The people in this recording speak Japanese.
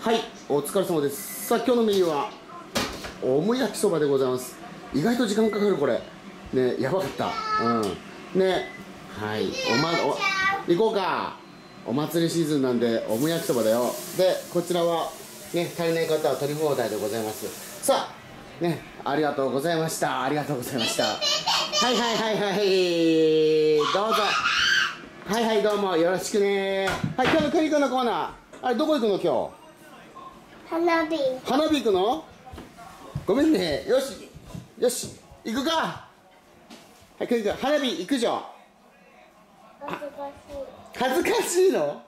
はいお疲れ様です。さあ今日のメニューはオム焼きそばでございます。意外と時間かかるこれ。ねやばかった。うん。ねはいおまお行こうか。お祭りシーズンなんでオム焼きそばだよ。でこちらはね足りない方は取り放題でございます。さあねありがとうございました。ありがとうございました。はいはいはいはいどうぞ。はいはいどうも。よろしくね。はい今日のクリックのコーナー。あれどこ行くの今日？花火。花火行くの？ごめんね。よし。よし。行くか。早く行く。花火行くじゃん。恥ずかしい。恥ずかしいの？